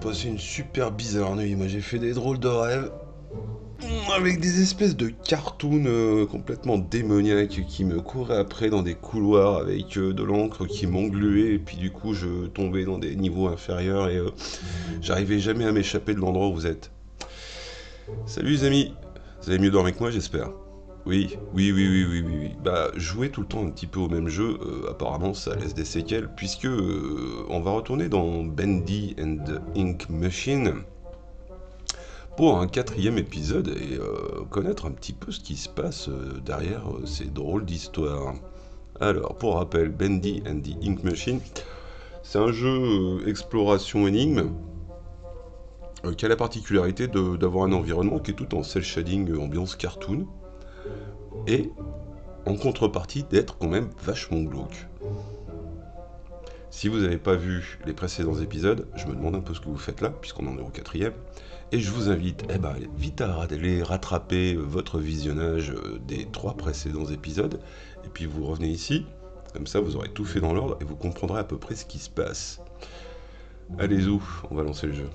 passé une super bizarre nuit. Moi, j'ai fait des drôles de rêves. Avec des espèces de cartoons euh, complètement démoniaques qui me couraient après dans des couloirs avec euh, de l'encre qui m'engluait et puis du coup je tombais dans des niveaux inférieurs et euh, j'arrivais jamais à m'échapper de l'endroit où vous êtes. Salut les amis, vous avez mieux dormi que moi j'espère. Oui, oui, oui, oui, oui, oui. Bah, jouer tout le temps un petit peu au même jeu, euh, apparemment, ça laisse des séquelles, puisque euh, on va retourner dans Bendy and the Ink Machine pour un quatrième épisode et euh, connaître un petit peu ce qui se passe derrière ces drôles d'histoires. Alors, pour rappel, Bendy and the Ink Machine, c'est un jeu exploration énigme qui a la particularité d'avoir un environnement qui est tout en cel shading ambiance cartoon et en contrepartie d'être quand même vachement glauque. Si vous n'avez pas vu les précédents épisodes, je me demande un peu ce que vous faites là, puisqu'on en est au quatrième, et je vous invite eh ben, vite à aller rattraper votre visionnage euh, des trois précédents épisodes, et puis vous revenez ici, comme ça vous aurez tout fait dans l'ordre, et vous comprendrez à peu près ce qui se passe. Allez y on va lancer le jeu.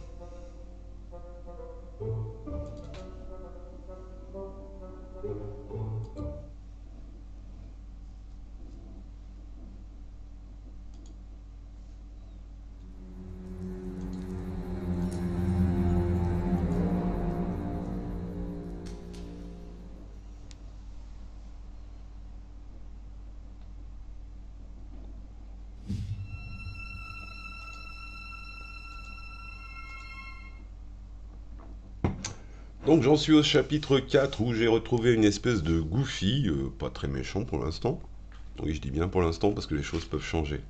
Donc j'en suis au chapitre 4 où j'ai retrouvé une espèce de Goofy, euh, pas très méchant pour l'instant. Oui, je dis bien pour l'instant parce que les choses peuvent changer.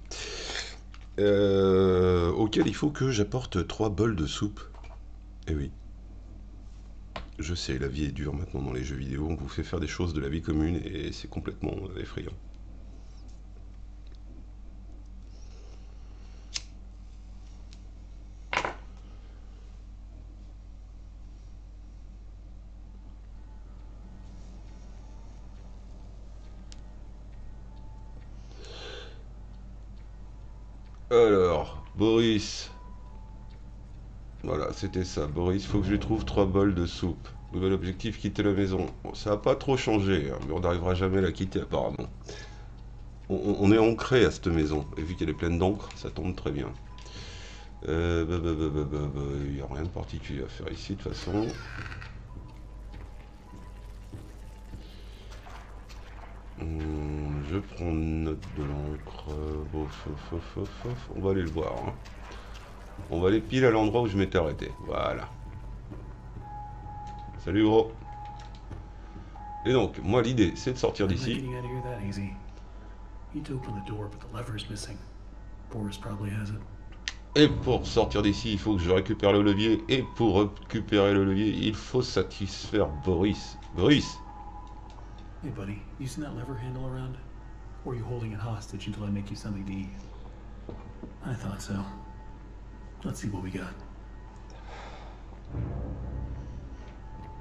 Euh, auquel il faut que j'apporte 3 bols de soupe. Eh oui. Je sais, la vie est dure maintenant dans les jeux vidéo, on vous fait faire des choses de la vie commune et c'est complètement effrayant. Alors, Boris. Voilà, ça. Boris, il faut que je lui trouve trois bols de soupe. Nouvel objectif, quitter la maison. ça n'a pas trop changé, hein, mais on n'arrivera jamais à la quitter apparemment. On, est ancré à cette maison, et vu qu'elle est pleine d'encre, ça tombe très bien. Euh, bah, bah, bah, il n'y a rien de particulier à faire ici de toute façon. Hum, je prends note de l'encre. On va aller le voir. Hein. On va aller pile à l'endroit où je m'étais arrêté. Voilà. Salut gros. Et donc, moi l'idée, c'est de sortir d'ici. Et pour sortir d'ici, il faut que je récupère le levier. Et pour récupérer le levier, il faut satisfaire Boris. Boris Hey, buddy, you seen that lever handle around? Or are you holding it hostage until I make you something to eat? I thought so.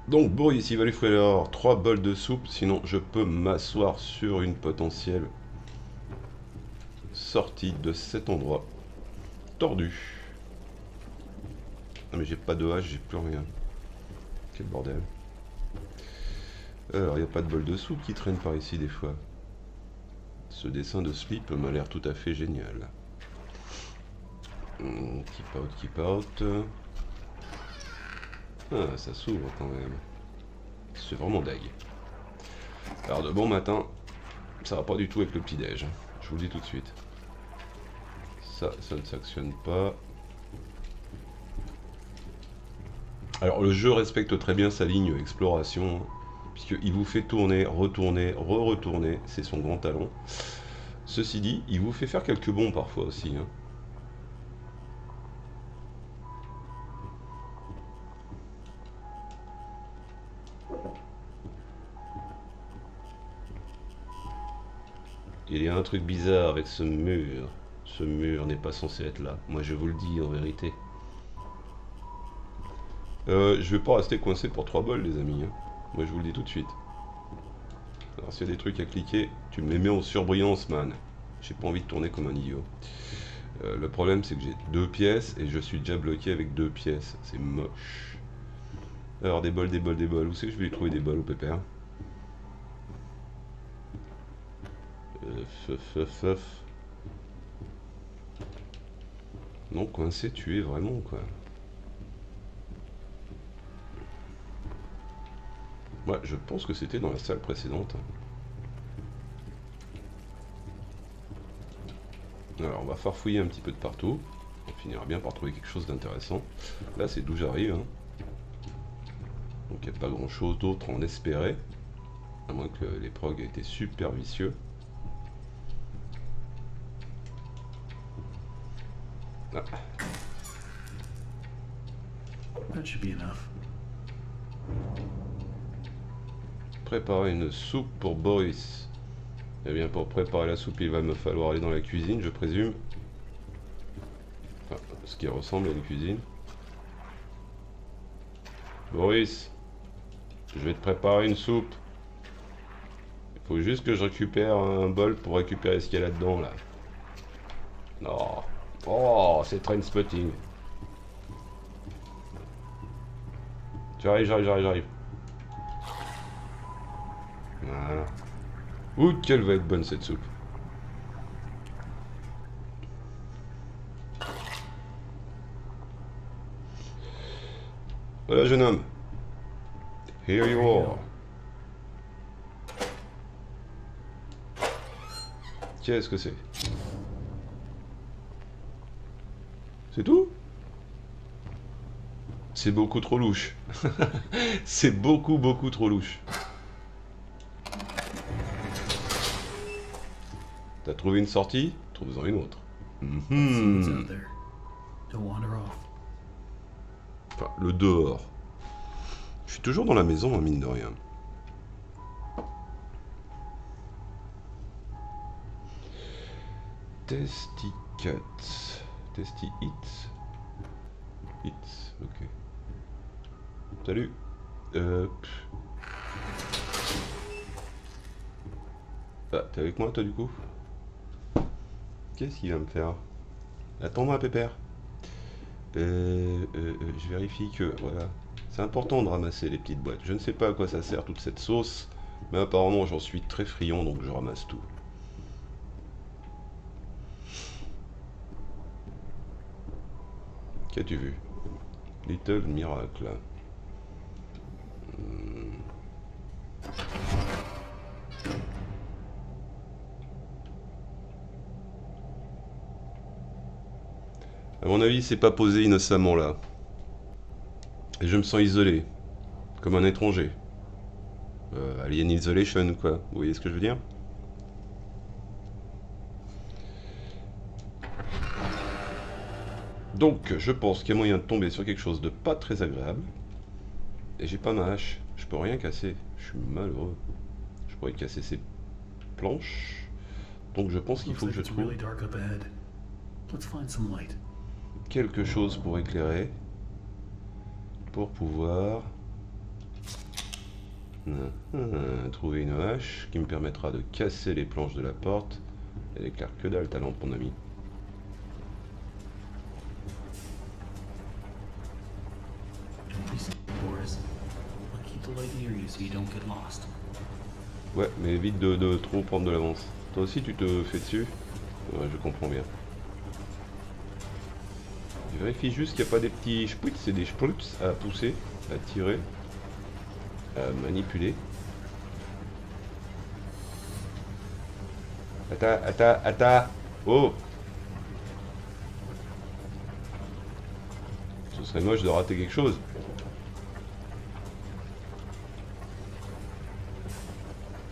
Donc Boris, il va lui falloir 3 bols de soupe, sinon je peux m'asseoir sur une potentielle sortie de cet endroit tordu. Non mais j'ai pas de hache, j'ai plus rien. Quel bordel. Alors, il n'y a pas de bol de soupe qui traîne par ici des fois. Ce dessin de slip m'a l'air tout à fait génial. Keep out, keep out. Ah, ça s'ouvre quand même. C'est vraiment deg. Alors, de bon matin, ça va pas du tout avec le petit-déj. Je vous le dis tout de suite. Ça, ça ne s'actionne pas. Alors, le jeu respecte très bien sa ligne exploration puisqu'il vous fait tourner, retourner, re-retourner, c'est son grand talent. Ceci dit, il vous fait faire quelques bons parfois aussi. Hein. Il y a un truc bizarre avec ce mur. Ce mur n'est pas censé être là. Moi je vous le dis en vérité. Euh, je vais pas rester coincé pour trois bols les amis. Hein. Moi je vous le dis tout de suite. Alors s'il y a des trucs à cliquer, tu me les mets en surbrillance man. J'ai pas envie de tourner comme un idiot. Euh, le problème, c'est que j'ai deux pièces et je suis déjà bloqué avec deux pièces. C'est moche. Alors, des bols, des bols, des bols. Où c'est que je vais trouver des bols au pépère? Euh. Non, coincé, tu es vraiment, quoi. Ouais, je pense que c'était dans la salle précédente. Alors, on va farfouiller un petit peu de partout. On finira bien par trouver quelque chose d'intéressant. Là, c'est d'où j'arrive. hein. Donc, il n'y a pas grand chose d'autre à en espérer. À moins que les progs aient été super vicieux. Ah, That should be enough. Préparer une soupe pour Boris. Eh bien, pour préparer la soupe, il va me falloir aller dans la cuisine, je présume. Enfin, ce qui ressemble à une cuisine. Boris, je vais te préparer une soupe. Il faut juste que je récupère un bol pour récupérer ce qu'il y a là-dedans, là. Non. Oh, c'est train spotting. J'arrive, j'arrive, j'arrive, j'arrive. Ouh, qu'elle va être bonne cette soupe. Voilà, jeune homme. Here you are. Qu'est-ce que c'est C'est tout C'est beaucoup trop louche. c'est beaucoup, beaucoup trop louche. Trouvé une sortie Trouve-en une autre. Off. Enfin, le dehors. Je suis toujours dans la maison, hein, mine de rien. Testy cat. Testy it. It, ok. Salut. Euh... Ah, t'es avec moi toi du coup? Qu'est-ce qu'il va me faire? Attends-moi, Pépère. Euh, euh, euh, je vérifie que voilà. C'est important de ramasser les petites boîtes. Je ne sais pas à quoi ça sert toute cette sauce, mais apparemment j'en suis très friand donc je ramasse tout. Qu'as-tu vu? Little Miracle. À mon avis, c'est pas posé innocemment là. Et je me sens isolé. Comme un étranger. Euh, Alien Isolation, quoi. Vous voyez ce que je veux dire? Donc, je pense qu'il y a moyen de tomber sur quelque chose de pas très agréable. Et j'ai pas ma hache. Je peux rien casser. Je suis malheureux. Je pourrais casser ces planches. Donc je pense qu'il faut que je trouve quelque chose pour éclairer. Pour pouvoir Hum, hum, trouver une hache qui me permettra de casser les planches de la porte. Elle éclaire que dalle ta mon ami. Ouais, mais évite de, de trop prendre de l'avance. Toi aussi, tu te fais dessus? Ouais, je comprends bien. Vérifie juste qu'il n'y a pas des petits spruits, c'est des spruits à pousser, à tirer, à manipuler. Attends, attends, attends Oh Ce serait moche de rater quelque chose.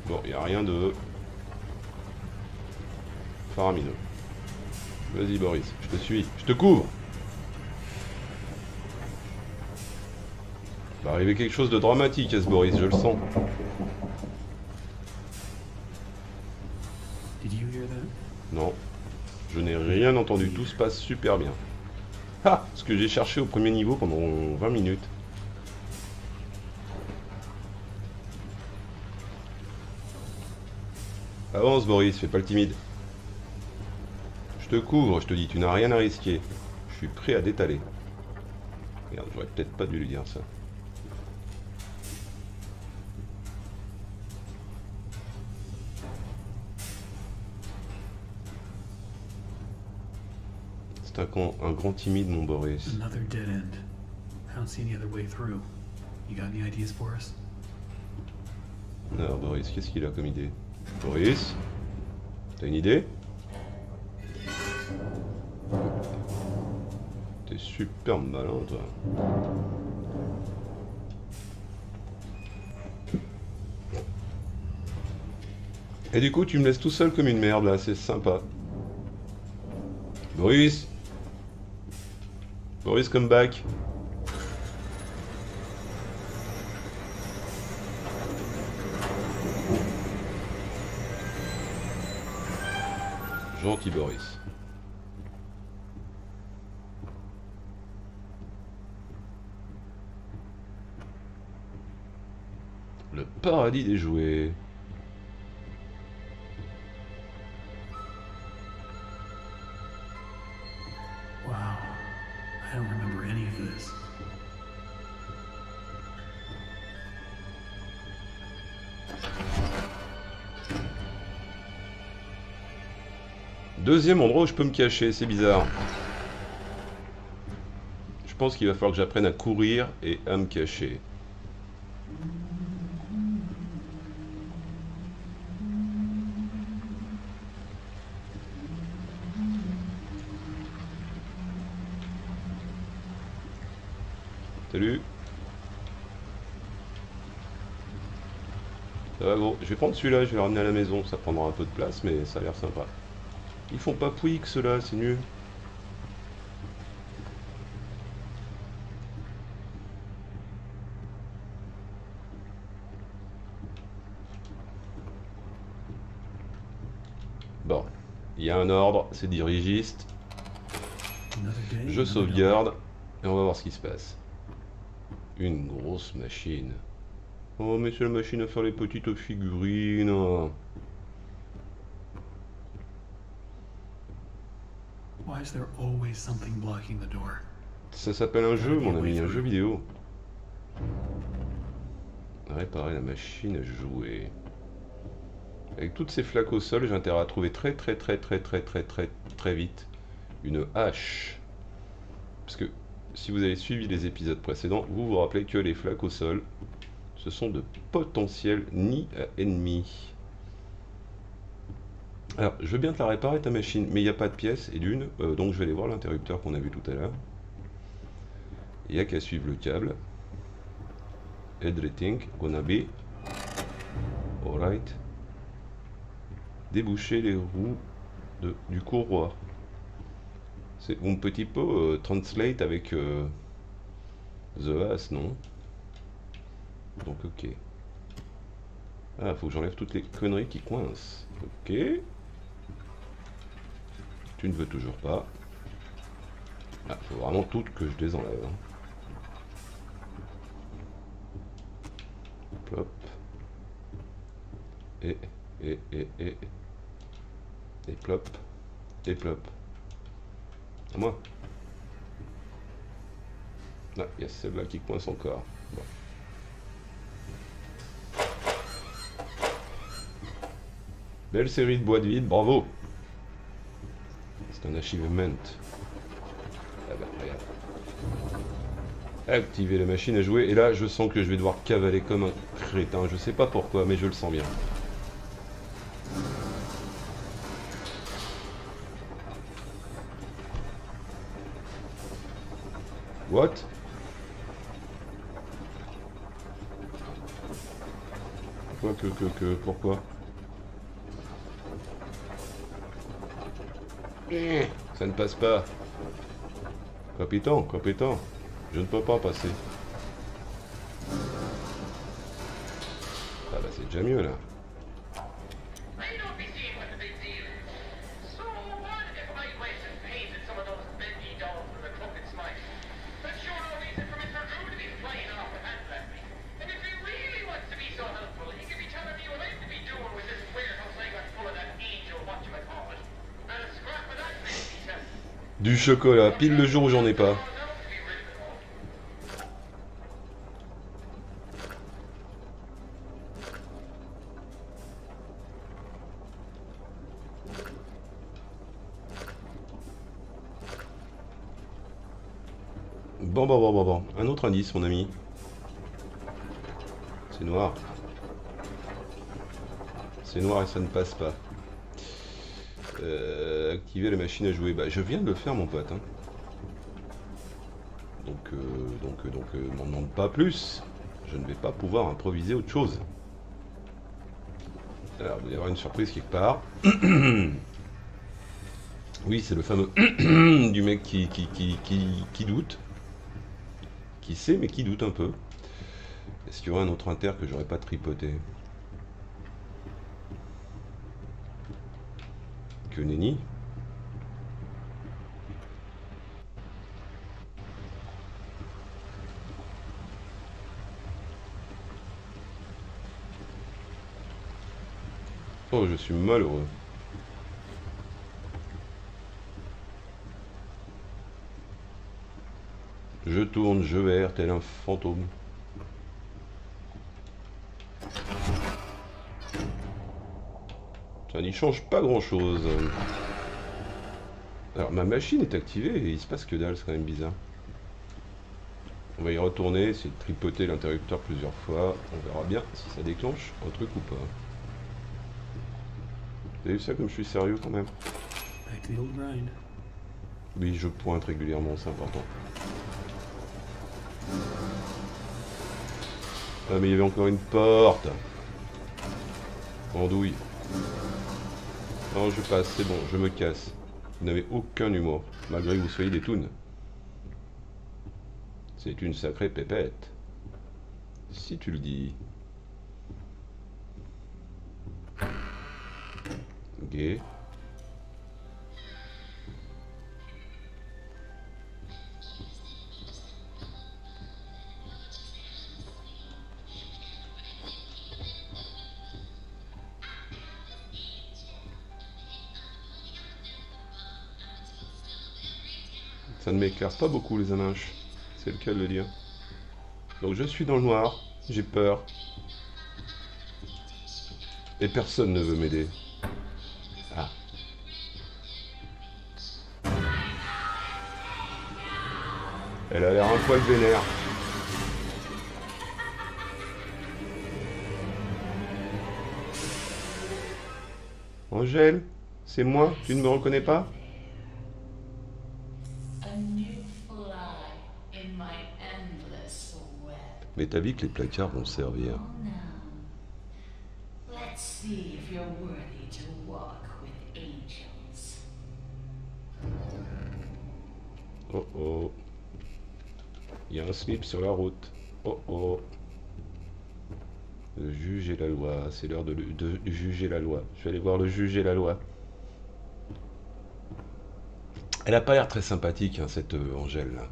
Bon, il n'y a rien de faramineux. Vas-y Boris, je te suis, je te couvre. Va arriver quelque chose de dramatique à ce Boris, je le sens. Did you hear that? Non, je n'ai rien entendu, tout se passe super bien. Ah, ce que j'ai cherché au premier niveau pendant 20 minutes. Avance Boris, fais pas le timide. Je te couvre, je te dis, tu n'as rien à risquer. Je suis prêt à détaler. Merde, j'aurais peut-être pas dû lui dire ça. C'est un, con- un grand timide, mon Boris. Another dead end. I don't see any other way through. You got any ideas for us? Alors, Boris, qu'est-ce qu'il a comme idée? Boris? T'as une idée? T'es super malin, toi. Et du coup, tu me laisses tout seul comme une merde, là, c'est sympa. Boris? Boris, come back Gentil Boris. Le paradis des jouets. Deuxième endroit où je peux me cacher, c'est bizarre. Je pense qu'il va falloir que j'apprenne à courir et à me cacher. Salut. Ça va gros. Je vais prendre celui-là, je vais le ramener à la maison. Ça prendra un peu de place, mais ça a l'air sympa. Ils font pas Pouic ceux-là, c'est nul. Bon, il y a un ordre, c'est dirigiste. Je sauvegarde et on va voir ce qui se passe. Une grosse machine. Oh mais c'est la machine à faire les petites figurines. dollar. Why is there always something blocking the door? Ça s'appelle un jeu mon ami, un jeu vidéo. Réparer la machine à jouer. Avec toutes ces flaques au sol, j'ai intérêt à trouver très très très très très très très très vite une hache. Parce que si vous avez suivi les épisodes précédents, vous vous rappelez que les flaques au sol, ce sont de potentiels nids à ennemis. Alors, je veux bien te la réparer ta machine, mais il n'y a pas de pièces, et d'une, euh, donc je vais aller voir l'interrupteur qu'on a vu tout à l'heure. Il n'y a qu'à suivre le câble. Everything gonna be alright. Déboucher les roues du courroie. C'est un petit peu translate avec euh, The As, non? Donc ok. Ah, faut que j'enlève toutes les conneries qui coincent. Ok. Tu ne veux toujours pas. Ah, faut vraiment toutes que je les enlève. hein. Plop. Et, et, et, et. Et plop. Et plop. À moi. Ah, il y a celle-là qui coince encore. Bon. Belle série de boîtes vides, bravo. Un achievement. Ah bah, regarde. Activer la machine à jouer. Et là, je sens que je vais devoir cavaler comme un crétin. Je sais pas pourquoi, mais je le sens bien. What? Pourquoi que, que, que, pourquoi? Ça ne passe pas. Capitaine, capitaine, je ne peux pas passer. Ah bah c'est déjà mieux là. Chocolat, pile le jour où j'en ai pas. Bon, bon, bon, bon, bon. Un autre indice, mon ami. C'est noir. C'est noir et ça ne passe pas. Euh, activer la machine à jouer. Bah, je viens de le faire, mon pote. hein. Donc, euh, donc, euh, donc, euh, m'en demande pas plus. Je ne vais pas pouvoir improviser autre chose. Alors, il va y avoir une surprise quelque part. oui, c'est le fameux du mec qui, qui, qui, qui, qui doute. Qui sait, mais qui doute un peu. Est-ce qu'il y aurait un autre inter que j'aurais pas tripoté? Que Oh, je suis malheureux. Je tourne, je erre, tel un fantôme. Ça n'y change pas grand chose. Alors ma machine est activée et il se passe que dalle, c'est quand même bizarre. On va y retourner, essayer de tripoter l'interrupteur plusieurs fois. On verra bien si ça déclenche un truc ou pas. Vous avez vu ça comme je suis sérieux quand même? Oui, je pointe régulièrement, c'est important. Ah mais il y avait encore une porte. Andouille. Non, je passe, c'est bon, je me casse. Vous n'avez aucun humour, malgré que vous soyez des toons. C'est une sacrée pépette. Si tu le dis. Ok. Ça ne m'éclaire pas beaucoup les aninches. C'est le cas de le dire. Donc je suis dans le noir, j'ai peur. Et personne ne veut m'aider. Ah. Elle a l'air un poil vénère. Angèle, c'est moi, tu ne me reconnais pas A new fly in my endless web. Mais t'as vu que les placards vont servir. Oh no. Let's see if you're worthy to walk with angels. Oh oh. Il y a un slip sur la route. Oh oh. Le juge et la loi. C'est l'heure de, juger la loi. Je vais aller voir le juge et la loi. Elle a pas l'air très sympathique, hein, cette euh, Angèle là.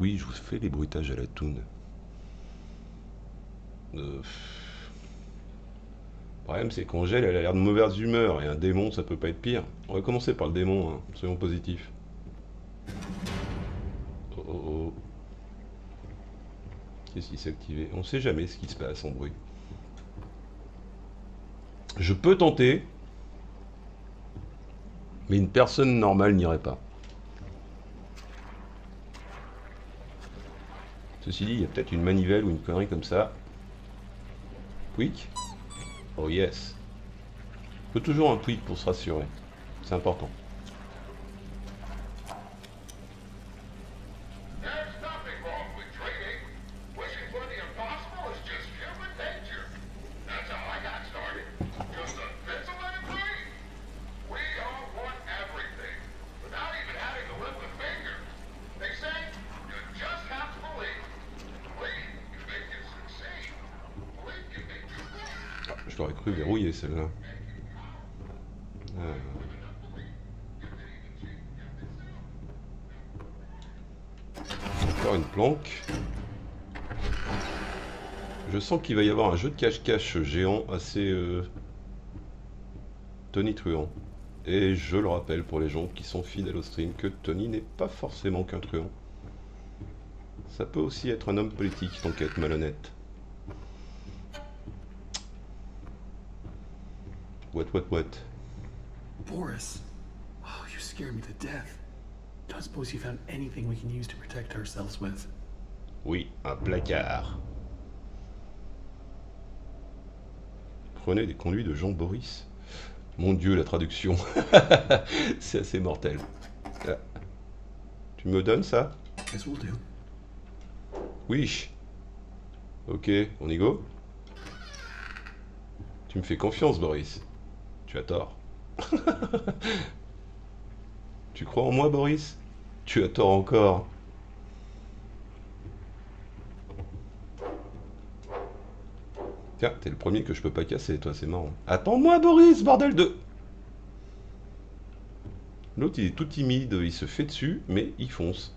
Oui, je vous fais les bruitages à la toune. Euh. Le problème, c'est qu'Angèle, elle a l'air de mauvaise humeur, et un démon, ça peut pas être pire. On va commencer par le démon, hein, soyons positifs. Oh oh oh. Qu'est-ce qui s'est activé? On sait jamais ce qui se passe en bruit. Je peux tenter, mais une personne normale n'irait pas. Ceci dit, il y a peut-être une manivelle ou une connerie comme ça. Quick Oh yes. Il faut toujours un quick pour se rassurer. C'est important. There's nothing wrong with dreaming. Wishing for the impossible is just human nature. That's how I got started. Just a pencil and a dream. We all want everything, without even having to lift a finger. They say you just have to believe. Believe can make you succeed. Believe can make you grow. Ah, je l'aurais cru verrouillée celle-là. Ah. planque. Je sens qu'il va y avoir un jeu de cache-cache géant assez euh, tonitruant. Et je le rappelle pour les gens qui sont fidèles au stream que Tony n'est pas forcément qu'un truand. Ça peut aussi être un homme politique, être malhonnête. What, what, what? Boris. Oh, you scared me to death. Don't suppose you found anything we can use to protect ourselves with. Oui, un placard. Prenez des conduits de Jean Boris. Mon Dieu, la traduction. C'est assez mortel. Tu me donnes ça? Guess we'll do. Oui. Ok, on y go? Tu me fais confiance, Boris. Tu as tort. tu crois en moi, Boris? Tu as tort encore. Tiens, t'es le premier que je peux pas casser, toi, c'est marrant. Attends-moi, Boris, bordel de... L'autre, il est tout timide, il se fait dessus, mais il fonce.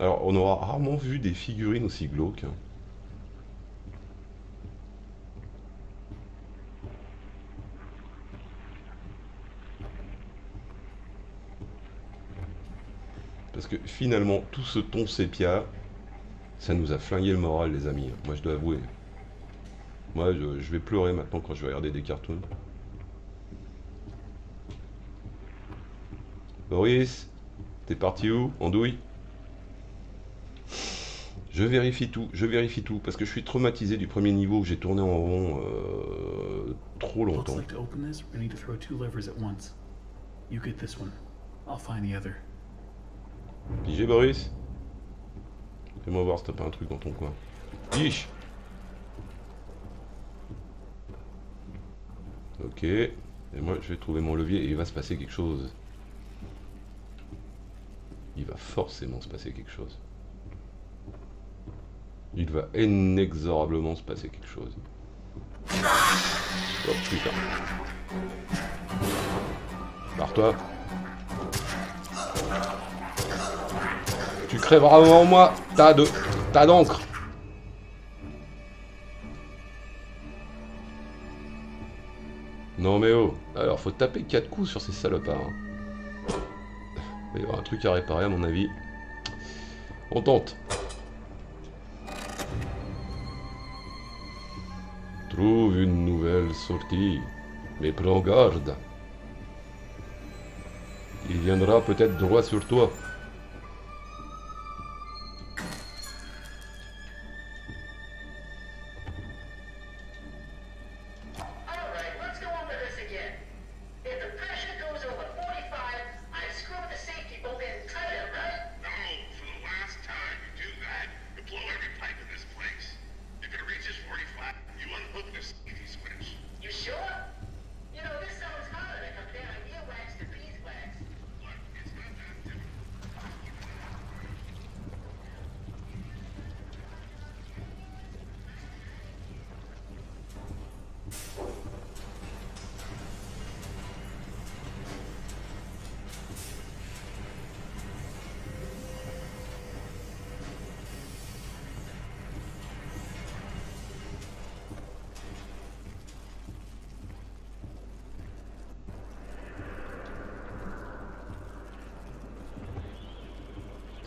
Alors, on aura rarement vu des figurines aussi glauques. Parce que finalement, tout ce ton sépia, ça nous a flingué le moral, les amis. Moi, je dois avouer. Moi, je, je vais pleurer maintenant quand je vais regarder des cartoons. Boris, t'es parti où? Andouille? Je vérifie tout, je vérifie tout, parce que je suis traumatisé du premier niveau que j'ai tourné en rond euh, trop longtemps. Pigé Boris? Fais-moi voir si t'as pas un truc dans ton coin. Biche Ok. Et moi je vais trouver mon levier et il va se passer quelque chose. Il va forcément se passer quelque chose. Il va inexorablement se passer quelque chose. Oh putain. Barre-toi. Tu crèveras avant moi, tas de. tas d'encre. Non mais oh, alors faut taper 4 coups sur ces salopards. hein. Il va y avoir un truc à réparer à mon avis. On tente. Trouve une nouvelle sortie, mais prends garde. Il viendra peut-être droit sur toi.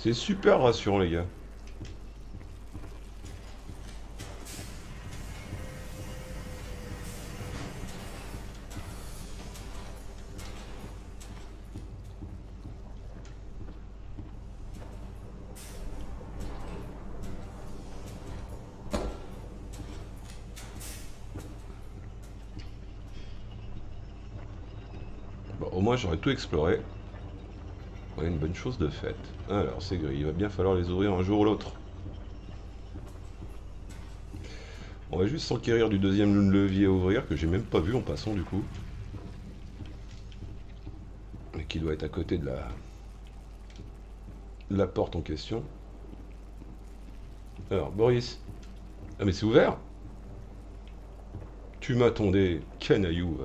C'est super rassurant les gars. Bon, au moins j'aurais tout exploré. Une bonne chose de faite. Alors, c'est gris. Il va bien falloir les ouvrir un jour ou l'autre. On va juste s'enquérir du deuxième levier à ouvrir, que j'ai même pas vu en passant du coup. Et qui doit être à côté de la, la porte en question. Alors, Boris. Ah, mais c'est ouvert Tu m'attendais, canaillou.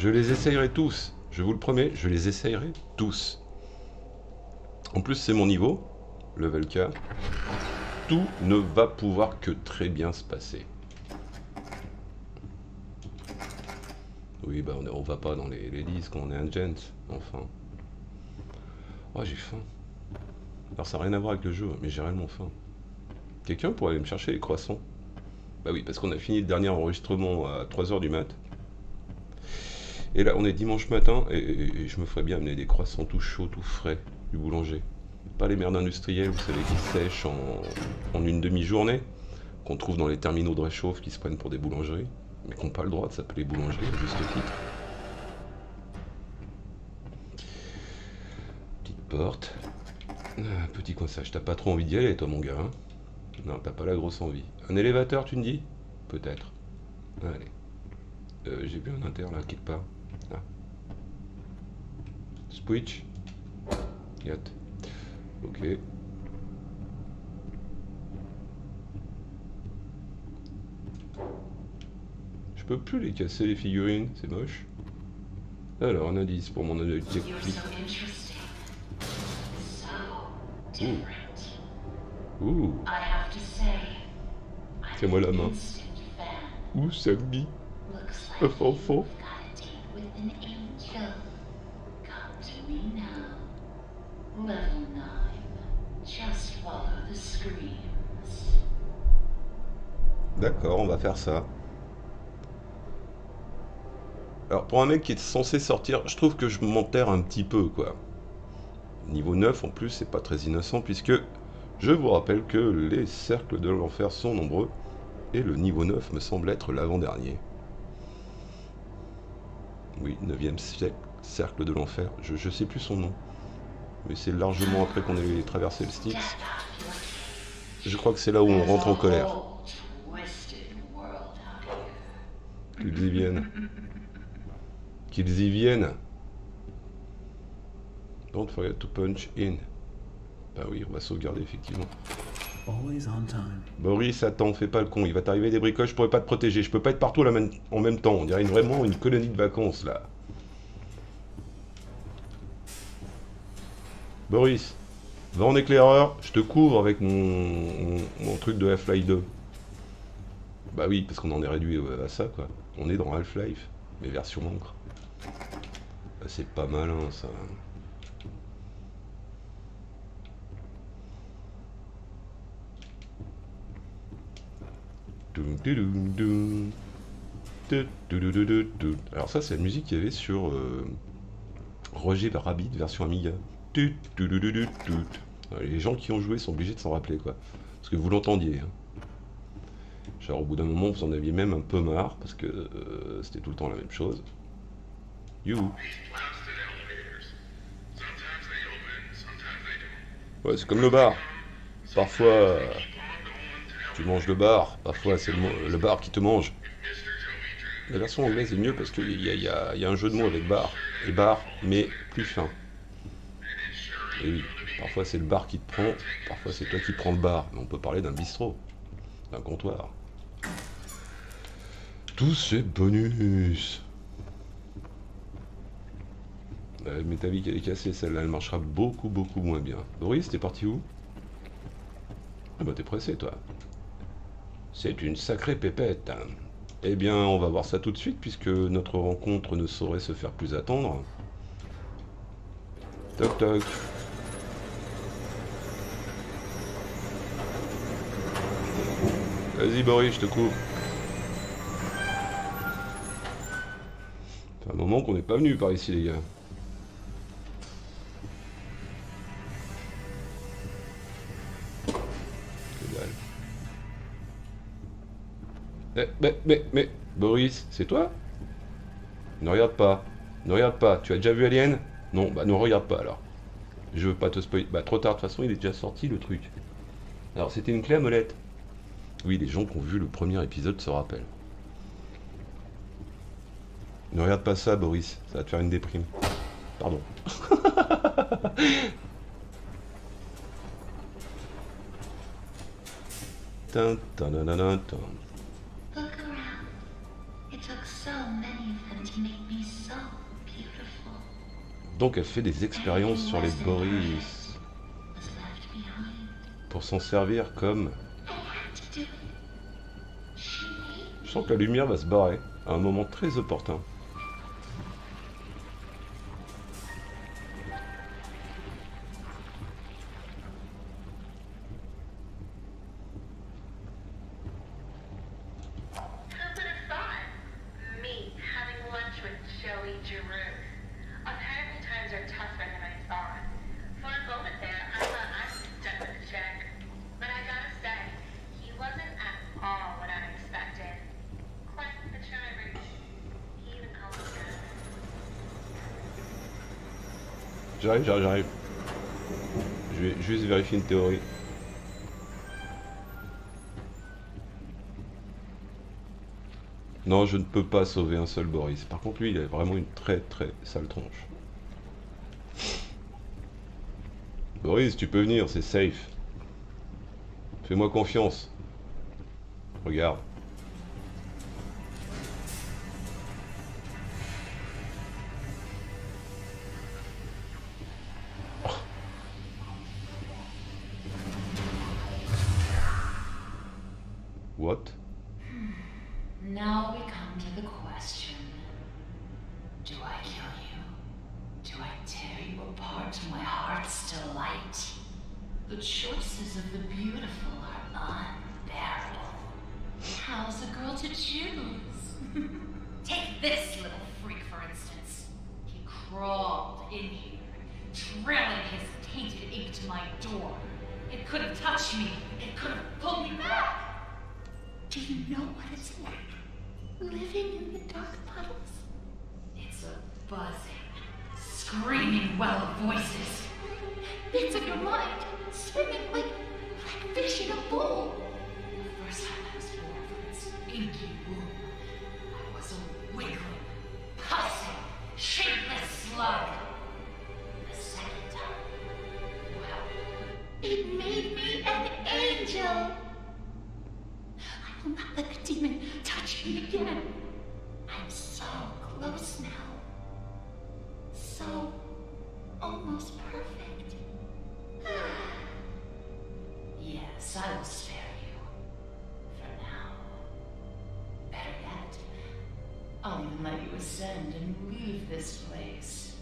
Je les essayerai tous. Je vous le promets, je les essayerai tous. En plus, c'est mon niveau, level K. Tout ne va pouvoir que très bien se passer. Oui, bah on, va pas dans les, les disques, on est un gent, enfin. Oh, j'ai faim. Alors ça n'a rien à voir avec le jeu, mais j'ai réellement faim. Quelqu'un pourrait aller me chercher les croissants? Bah oui, parce qu'on a fini le dernier enregistrement à 3h du mat. Et là, on est dimanche matin, et, je me ferais bien amener des croissants tout chauds, tout frais, du boulanger. Pas les merdes industrielles, vous savez, qui sèchent en, une demi-journée, qu'on trouve dans les terminaux de réchauffe qui se prennent pour des boulangeries, mais qui n'ont pas le droit de s'appeler boulangerie, à juste titre. Petite porte. Ah, petit coinsage, t'as pas trop envie d'y aller, toi, mon gars, hein? Non, t'as pas la grosse envie. Un élévateur, tu me dis? Peut-être. Allez. Euh, J'ai vu un inter là, quelque part. Switch. Yacht. Ok. Je peux plus les casser les figurines, c'est moche. Alors, un indice pour mon You're technique. Ouh, I have to say, I'm Tiens-moi la main. ouh, Sammy. Un like fanfan. you've got a date with an angel. Come to me now. Level 9. Just follow the screams. D'accord, on va faire ça. Alors, pour un mec qui est censé sortir, je trouve que je m'enterre un petit peu, quoi. Niveau 9, en plus, c'est pas très innocent, puisque je vous rappelle que les cercles de l'enfer sont nombreux, et le niveau 9 me semble être l'avant-dernier. Oui, 9ème siècle, cercle de l'enfer, je, je sais plus son nom. Mais c'est largement après qu'on ait traversé le Styx. Je crois que c'est là où on rentre en colère. Qu'ils y viennent. Qu'ils y viennent. Don't forget to punch in. Bah oui, on va sauvegarder effectivement. Boris, attends, fais pas le con, il va t'arriver des bricoles, je pourrais pas te protéger, je peux pas être partout en même temps, on dirait vraiment une colonie de vacances là. Boris, va en éclaireur, je te couvre avec mon, truc de Half-Life 2. Bah oui, parce qu'on en est réduit à ça quoi. On est dans Half-Life, mais version encre. Bah, c'est pas malin ça. Alors ça c'est la musique qu'il y avait sur euh, Roger Rabbit version Amiga. Alors, Les gens qui ont joué sont obligés de s'en rappeler quoi. Parce que vous l'entendiez. hein. Genre au bout d'un moment vous en aviez même un peu marre parce que euh, c'était tout le temps la même chose. You. Ouais c'est comme le bar. Parfois euh, tu manges le bar, parfois c'est le, bar qui te mange. La version anglaise est mieux parce qu'il y y a un jeu de mots avec bar et bar, mais plus fin. Et parfois c'est le bar qui te prend, parfois c'est toi qui prends le bar. Mais on peut parler d'un bistrot, d'un comptoir. Tous ces bonus. Mais ta vie qu'elle est cassée, celle-là, elle marchera beaucoup, beaucoup moins bien. Boris, t'es parti où? Ah bah t'es pressé, toi. C'est une sacrée pépette. hein. Eh bien, on va voir ça tout de suite, puisque notre rencontre ne saurait se faire plus attendre. Toc toc. Vas-y Boris, je te couvre. Fait un moment qu'on n'est pas venu par ici les gars. Dalle. Eh, mais, mais, mais, Boris, c'est toi? Ne regarde pas. Ne regarde pas. Tu as déjà vu Alien? Non, bah ne regarde pas alors. Je veux pas te spoiler. Bah trop tard, de toute façon, il est déjà sorti le truc. Alors, c'était une clé à molette. Oui, les gens qui ont vu le premier épisode se rappellent. Ne regarde pas ça, Boris. Ça va te faire une déprime. Pardon. Donc elle fait des expériences sur les Boris pour s'en servir comme... Je sens que la lumière va se barrer à un moment très opportun. J'arrive, j'arrive, j'arrive. Je vais juste vérifier une théorie. Non, je ne peux pas sauver un seul Boris. Par contre, lui, il a vraiment une très très sale tronche. Boris, tu peux venir, c'est safe. Fais-moi confiance. Regarde. Let you ascend and leave this place.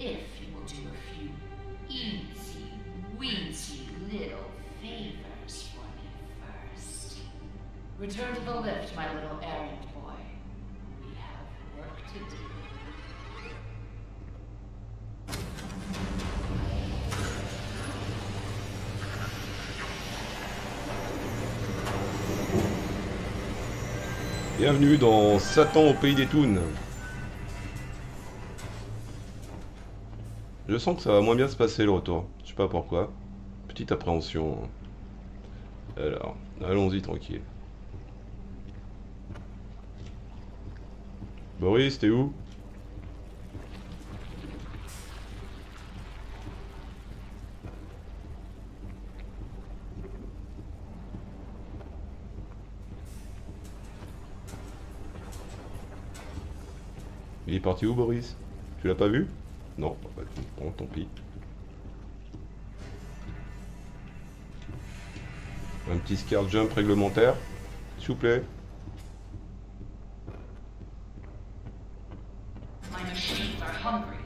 If you will do a few easy, weensy little favors for me first. Return to the lift, my little errand boy. We have work to do. Bienvenue dans Satan au pays des Toons. Je sens que ça va moins bien se passer le retour. Je sais pas pourquoi. Petite appréhension. Alors, allons-y tranquille. Boris, t'es où? Il est parti où Boris? Tu l'as pas vu? Non, bah, bon, tant pis. Un petit scare jump réglementaire, s'il vous plaît. My machines are hungry.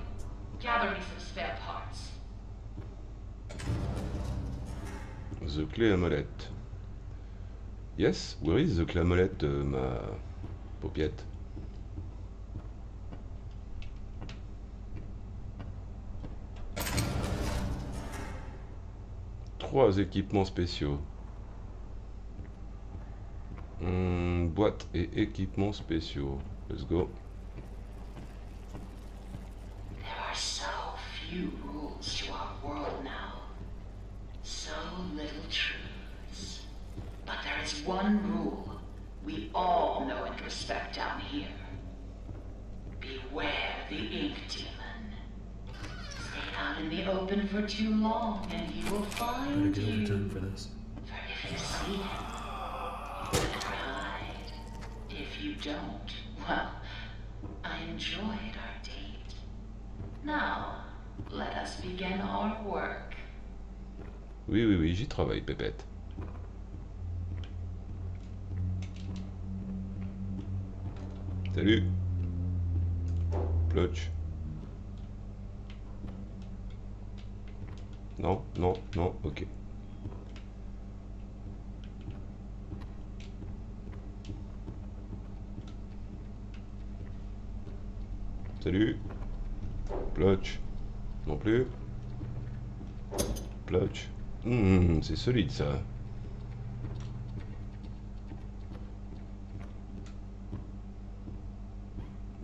Gather me some spare parts. The clé à molette. Yes, where is the clé à molette, euh, ma paupiette? Trois équipements spéciaux. Hmm, boîte et équipements spéciaux. Let's go. There are so few rules to our world now. So little truths. But there is one rule we all know and respect down here. Beware the ink demon. In the open for too long and he will Better find a you. return for this. For if you see him, you better hide. If you don't, well, I enjoyed our date. Now, let us begin our work. Oui, oui, oui, j'y travaille, pépette. Salut. Plutch. Non, non, non, ok. Salut. Plutch. Non plus. Plutch. Hum, c'est solide ça.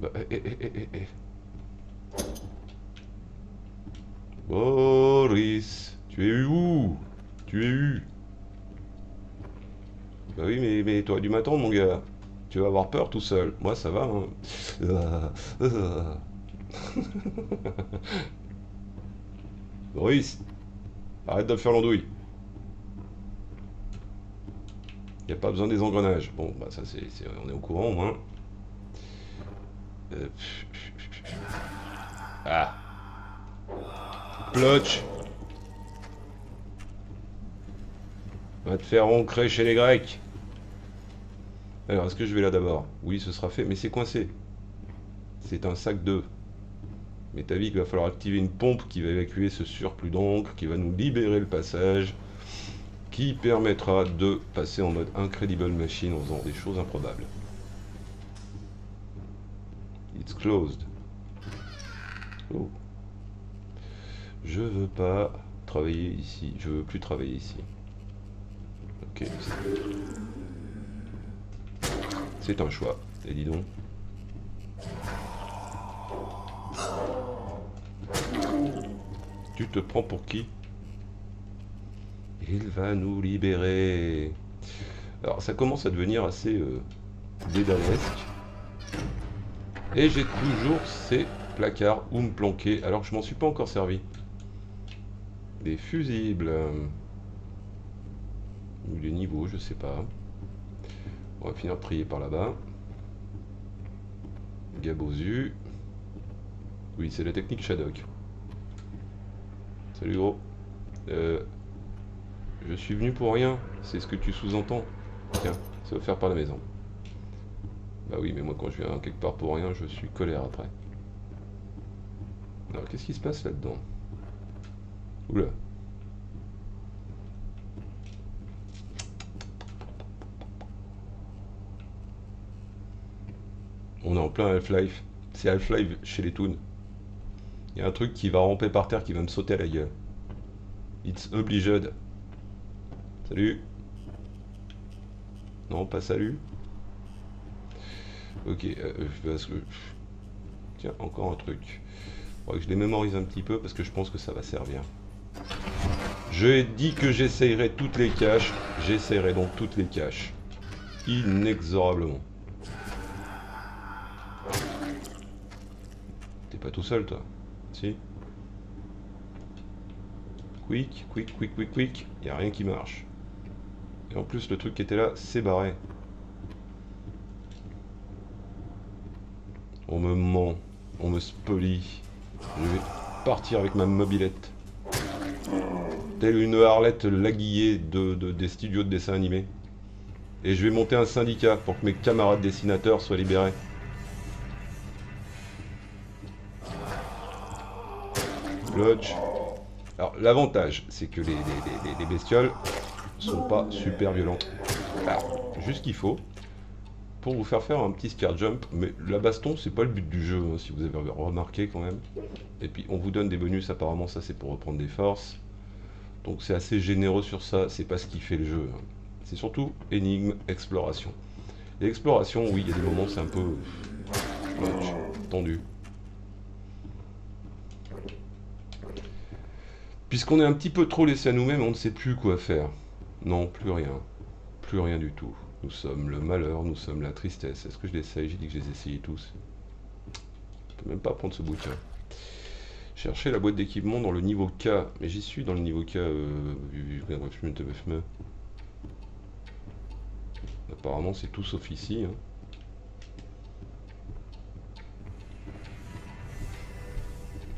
Bah, eh, eh, eh, eh, eh. Boris, tu es où? Tu es où? Bah oui, mais, mais toi, du m'attendre, mon gars. Tu vas avoir peur tout seul. Moi, ça va. Hein. Boris, arrête de faire l'andouille. Il a pas besoin des engrenages. Bon, bah ça, c'est, c'est- on est au courant au moins. Euh, Ah. Plotch. Va te faire ancrer chez les Grecs. Alors, est-ce que je vais là d'abord? Oui, ce sera fait, mais c'est coincé. C'est un sac d'œufs. Mais t'as vu qu'il va falloir activer une pompe qui va évacuer ce surplus d'encre, qui va nous libérer le passage, qui permettra de passer en mode Incredible Machine en faisant des choses improbables. It's closed. Oh. Je veux pas travailler ici. Je veux plus travailler ici. Ok. C'est un choix. Et dis donc. Tu te prends pour qui? Il va nous libérer. Alors ça commence à devenir assez euh. Et j'ai toujours ces placards où me planquer alors que je m'en suis pas encore servi. Des fusibles. Ou des niveaux, je sais pas. On va finir de trier par là-bas. Gabozu. Oui, c'est la technique Shadok. Salut gros. Euh, je suis venu pour rien, c'est ce que tu sous-entends. Tiens, c'est offert par la maison. Bah oui, mais moi quand je viens quelque part pour rien, je suis colère après. Alors qu'est-ce qui se passe là-dedans? On est en plein Half-Life. C'est Half-Life chez les Toons. Il y a un truc qui va ramper par terre qui va me sauter à la gueule. It's obliged. Salut. Non, pas salut. Ok, euh, parce que... Tiens, encore un truc. Je les mémorise un petit peu parce que je pense que ça va servir. Je dit que j'essayerai toutes les caches. J'essayerai donc toutes les caches. Inexorablement. T'es pas tout seul, toi Si Quick, quick, quick, quick, quick. Y a rien qui marche. Et en plus, le truc qui était là, c'est barré. On me ment. On me spolie. Je vais partir avec ma mobilette. Telle une harlette laguillée de, de- des studios de dessin animé. Et je vais monter un syndicat pour que mes camarades dessinateurs soient libérés. Alors l'avantage, c'est que les, les- les- les- les bestioles sont pas super violentes. Alors, juste qu'il faut pour vous faire faire un petit scare jump. Mais la baston, c'est pas le but du jeu, hein, si vous avez remarqué quand même. Et puis on vous donne des bonus, apparemment ça c'est pour reprendre des forces. Donc c'est assez généreux sur ça, c'est pas ce qui fait le jeu. hein. C'est surtout énigme, exploration. Et exploration, oui, il y a des moments c'est un peu tendu. Puisqu'on est un petit peu trop laissé à nous-mêmes, on ne sait plus quoi faire. Non, plus rien. Plus rien du tout. Nous sommes le malheur, nous sommes la tristesse. Est-ce que je l'essaye? J'ai dit que je les essayais tous. Je peux même pas prendre ce bouquin. Chercher la boîte d'équipement dans le niveau K. Mais j'y suis dans le niveau K. euh, Apparemment, c'est tout sauf ici. hein.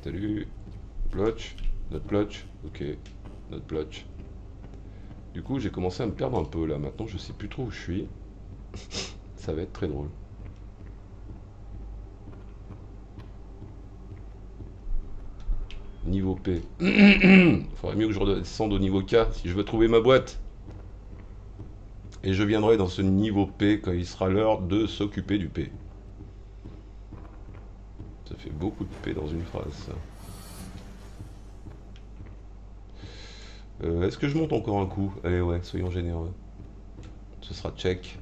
Salut. Plotch. Notre plotch. Ok. Notre plotch. Du coup, j'ai commencé à me perdre un peu là. Maintenant, je sais plus trop où je suis. Ça va être très drôle. Niveau P. Faudrait mieux que je redescende au niveau K si je veux trouver ma boîte. Et je viendrai dans ce niveau P quand il sera l'heure de s'occuper du P. Ça fait beaucoup de P dans une phrase. Euh, Est-ce que je monte encore un coup? Allez, ouais, soyons généreux. Ce sera check.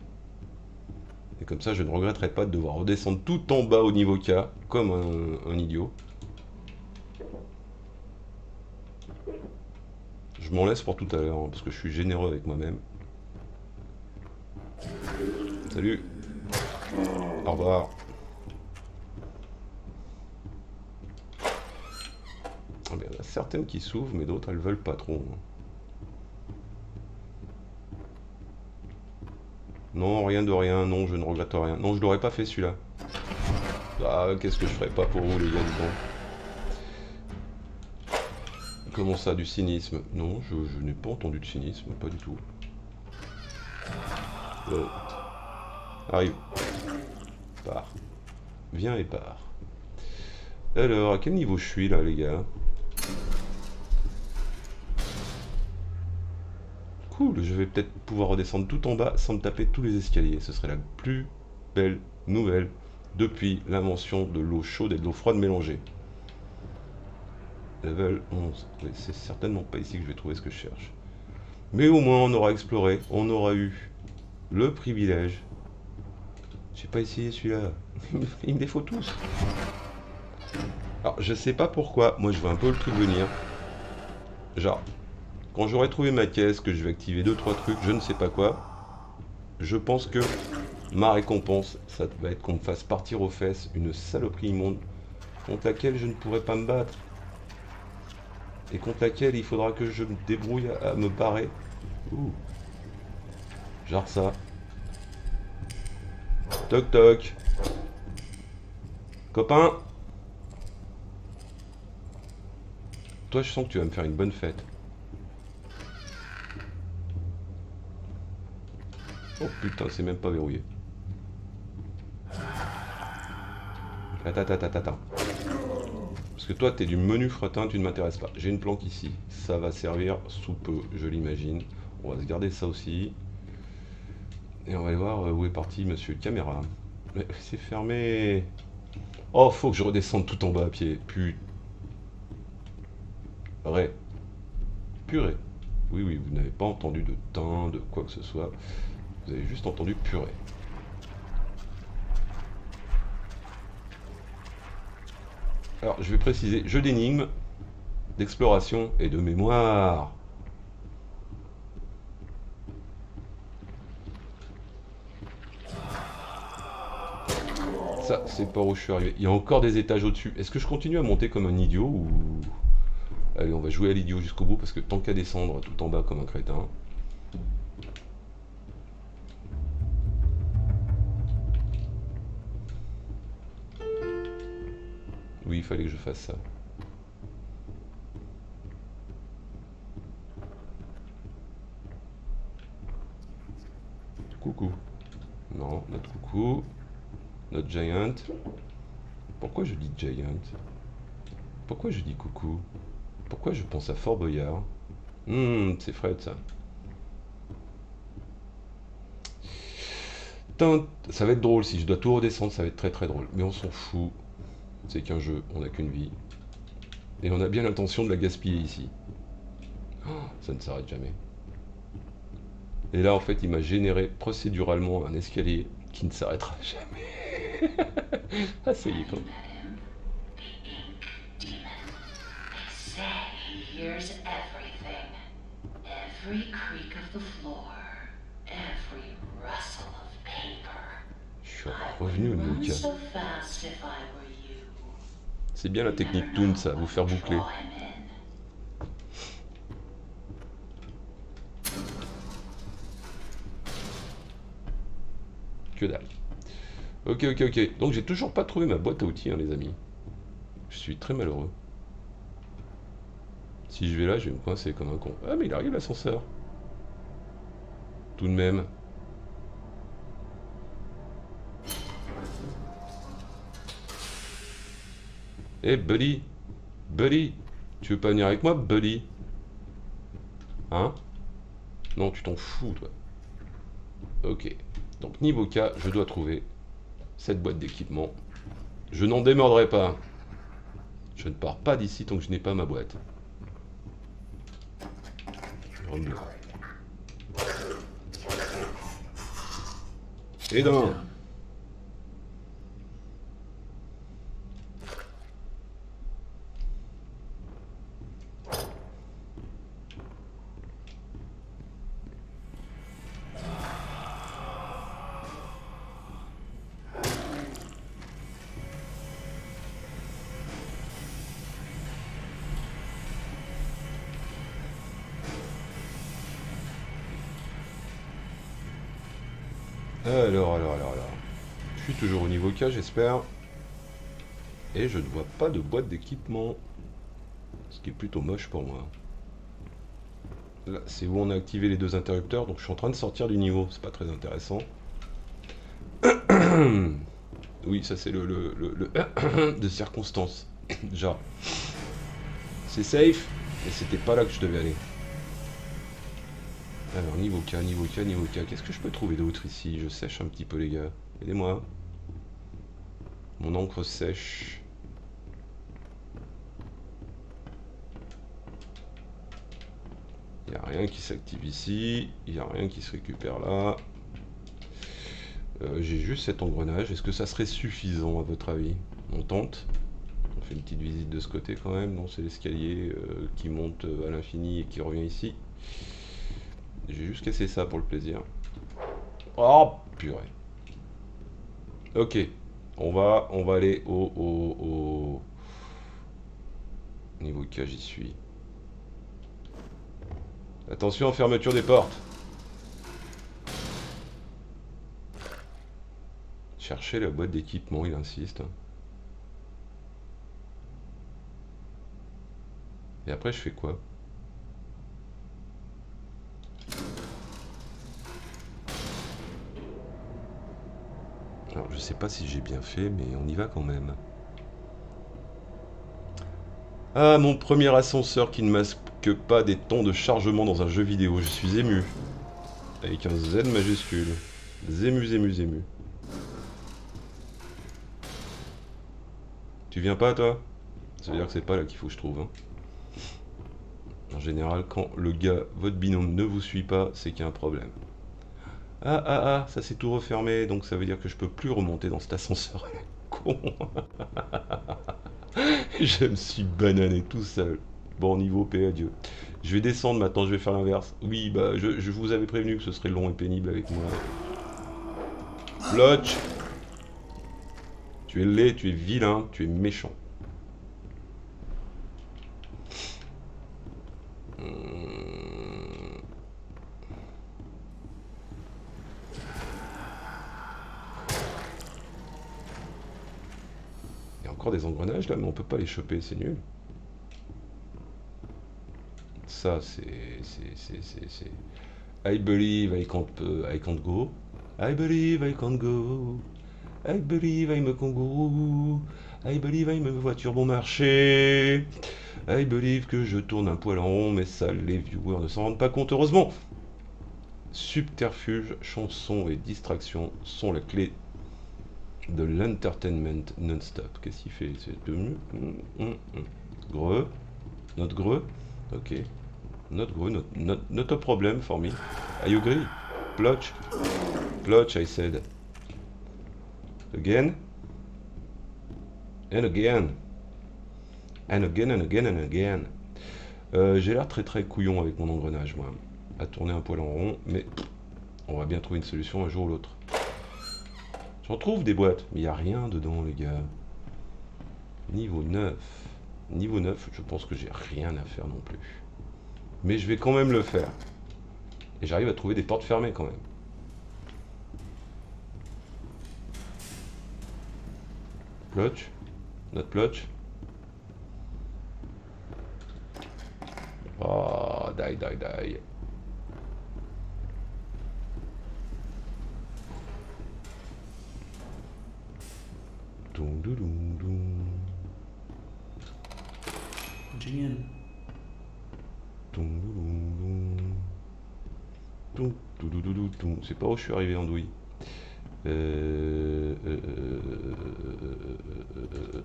Et comme ça, je ne regretterai pas de devoir redescendre tout en bas au niveau K, comme un idiot. Je m'en laisse pour tout à l'heure, hein, parce que je suis généreux avec moi-même. Salut. Au revoir. Ah il y en a certaines qui s'ouvrent, mais d'autres, elles veulent pas trop. hein. Non, rien de rien, non, je ne regrette rien. Non, je l'aurais pas fait celui-là. Ah, qu'est-ce que je ferais pas pour vous, les gars. Comment ça, du cynisme? Non, je, n'ai pas entendu de cynisme, pas du tout. Euh, Arrive. Pars. Viens et pars. Alors, à quel niveau je suis là, les gars? Cool, je vais peut-être pouvoir redescendre tout en bas sans me taper tous les escaliers. Ce serait la plus belle nouvelle depuis l'invention de l'eau chaude et de l'eau froide mélangée. Level 11. Oui, c'est certainement pas ici que je vais trouver ce que je cherche. Mais au moins on aura exploré, on aura eu le privilège. J'ai pas essayé celui-là. Il me les faut tous. Alors je sais pas pourquoi, moi je vois un peu le truc venir. Genre, quand j'aurai trouvé ma caisse, que je vais activer 2-3 trucs, je ne sais pas quoi, je pense que ma récompense, ça va être qu'on me fasse partir aux fesses une saloperie immonde contre laquelle je ne pourrai pas me battre. Et contre laquelle il faudra que je me débrouille à, me barrer. Ouh. Genre ça. Toc toc. Copain. Toi, je sens que tu vas me faire une bonne fête. Oh putain, c'est même pas verrouillé. Attends, attends, attends, attends. Parce que toi, t'es du menu fretin, tu ne m'intéresses pas. J'ai une planque ici. Ça va servir sous peu, je l'imagine. On va se garder ça aussi. Et on va aller voir euh, où est parti monsieur caméra. Mais c'est fermé. Oh, faut que je redescende tout en bas à pied. Putain. Ré. Purée. Oui, oui, vous n'avez pas entendu de teint, de quoi que ce soit. Vous avez juste entendu purée. Alors, je vais préciser, jeu d'énigmes, d'exploration et de mémoire. Ça, c'est pas où je suis arrivé. Il y a encore des étages au-dessus. Est-ce que je continue à monter comme un idiot ou... Allez, on va jouer à l'idiot jusqu'au bout parce que tant qu'à descendre tout en bas comme un crétin. Oui, il fallait que je fasse ça. Coucou. Non, notre coucou. Notre giant. Pourquoi je dis giant? Pourquoi je dis coucou? Pourquoi je pense à Fort Boyard? Hum, c'est Fred ça. Ça va être drôle si je dois tout redescendre, ça va être très très drôle. Mais on s'en fout. C'est qu'un jeu, on n'a qu'une vie. Et on a bien l'intention de la gaspiller ici. Oh, ça ne s'arrête jamais. Et là, en fait, il m'a généré procéduralement un escalier qui ne s'arrêtera jamais. ah, ça y est, quand même. Say he hears everything. Every creak of the floor. Every rustle of paper. Je suis revenu au C'est bien la technique Toon, ça, vous faire boucler. Que dalle. Ok, ok, ok. Donc j'ai toujours pas trouvé ma boîte à outils, hein, les amis. Je suis très malheureux. Si je vais là, je vais me coincer comme un con. Ah, mais il arrive l'ascenseur. Tout de même. Eh, Buddy Buddy Tu veux pas venir avec moi, Buddy? Hein? Non, tu t'en fous, toi. Ok. Donc, niveau K, je dois trouver cette boîte d'équipement. Je n'en démordrai pas. Je ne pars pas d'ici tant que je n'ai pas ma boîte. Et d'un. J'espère. Et je ne vois pas de boîte d'équipement. Ce qui est plutôt moche pour moi. Là, c'est où on a activé les deux interrupteurs, donc je suis en train de sortir du niveau. C'est pas très intéressant. oui, ça c'est le, le, de circonstance. Genre. C'est safe, mais c'était pas là que je devais aller. Alors, niveau K, niveau K, niveau K. Qu'est-ce que je peux trouver d'autre ici? Je sèche un petit peu, les gars. Aidez-moi. Mon encre sèche. Il n'y a rien qui s'active ici. Il n'y a rien qui se récupère là. Euh, J'ai juste cet engrenage. Est-ce que ça serait suffisant, à votre avis? On tente? On fait une petite visite de ce côté quand même. Non, c'est l'escalier euh, qui monte à l'infini et qui revient ici. J'ai juste cassé ça pour le plaisir. Oh, purée. Ok. On va, on va aller au, au, au... Niveau K, j'y suis. Attention, fermeture des portes. Chercher la boîte d'équipement, il insiste. Et après, je fais quoi? Sais pas si j'ai bien fait, mais on y va quand même. Ah, mon premier ascenseur qui ne masque pas des temps de chargement dans un jeu vidéo. Je suis ému. Avec un Z majuscule. Zému, zému, zému. Tu viens pas, toi? Ça veut dire que c'est pas là qu'il faut que je trouve. Hein. En général, quand le gars, votre binôme, ne vous suit pas, c'est qu'il y a un problème. Ah ah ah, ça s'est tout refermé, donc ça veut dire que je peux plus remonter dans cet ascenseur. Con Je me suis banané tout seul. Bon, niveau paix, adieu. Je vais descendre maintenant, je vais faire l'inverse. Oui, bah, je, je, vous avais prévenu que ce serait long et pénible avec moi. Lodge Tu es laid, tu es vilain, tu es méchant. encore des engrenages là, mais on peut pas les choper, c'est nul. Ça, c'est... c'est... I believe I can't, uh, I can't go. I believe I can't go. I believe I'm a kangourou. I believe I'm a voiture bon marché. I believe que je tourne un poil en rond, mais ça, les viewers ne s'en rendent pas compte, heureusement. Subterfuge, chansons et distractions sont la clé de l'entertainment non-stop. Qu'est-ce qu'il fait? C'est hum, hum, hum, Greux. Notre greux? Ok. Notre greux, notre problème for me. Are you agree? Plotch. Plotch, I said. Again. And again. And again, and again, and again. Euh, J'ai l'air très très couillon avec mon engrenage, moi. À tourner un poil en rond, mais on va bien trouver une solution un jour ou l'autre. J'en trouve des boîtes, mais il n'y a rien dedans, les gars. Niveau 9. Niveau 9, je pense que j'ai rien à faire non plus. Mais je vais quand même le faire. Et j'arrive à trouver des portes fermées quand même. Plotch Notre plotch Oh, die, die, die. Doum, doum, doum, doum. C'est pas où je suis arrivé en douille. Euh, euh, euh, euh, euh, euh,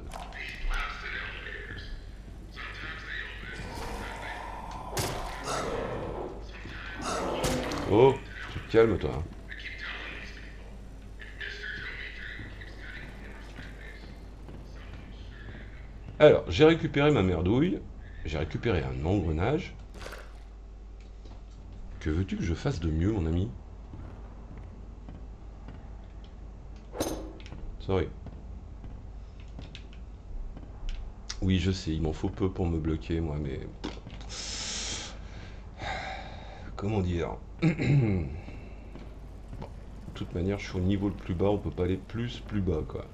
Oh, tu te calmes toi. Alors, j'ai récupéré ma merdouille. J'ai récupéré un engrenage. Que veux-tu que je fasse de mieux, mon ami? Sorry. Oui, je sais, il m'en faut peu pour me bloquer, moi, mais... Comment dire? De toute manière, je suis au niveau le plus bas, on peut pas aller plus, plus bas, quoi.